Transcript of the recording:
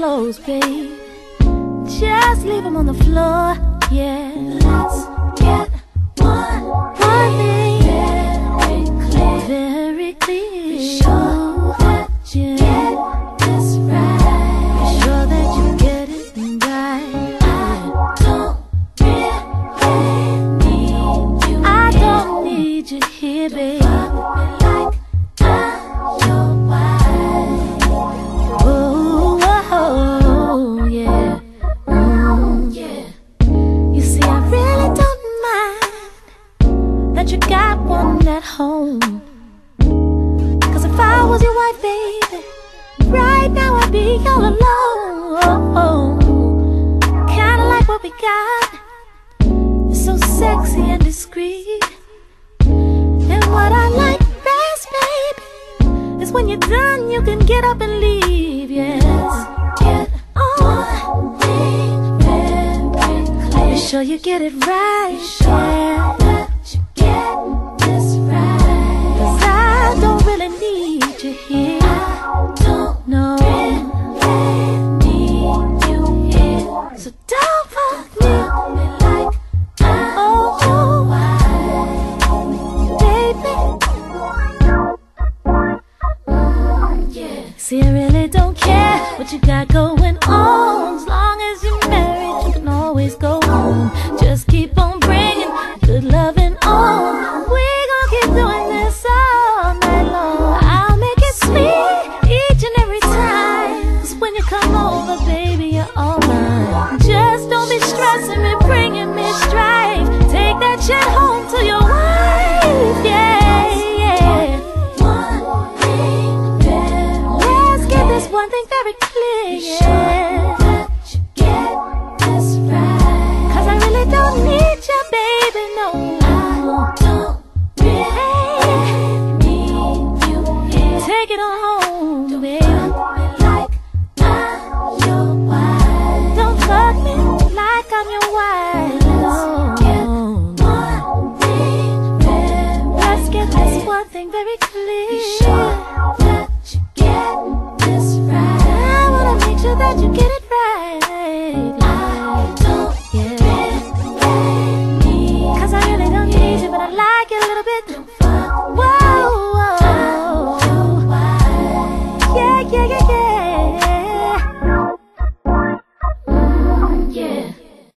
clothes, babe. Just leave them on the floor, yeah. Let's you can get up and leave, yes. Get on, be very clear. Be sure you get it right. Be. See, I really don't care what you got going on. As long as you're married, you can always go home. Just keep on bringing good loving on. We gon' keep doing this all night long. I'll make it sweet each and every time. Cause when you come over, baby, you're all mine. Just don't be stressing me, bringing me strife. Take that shit home to your something very clear.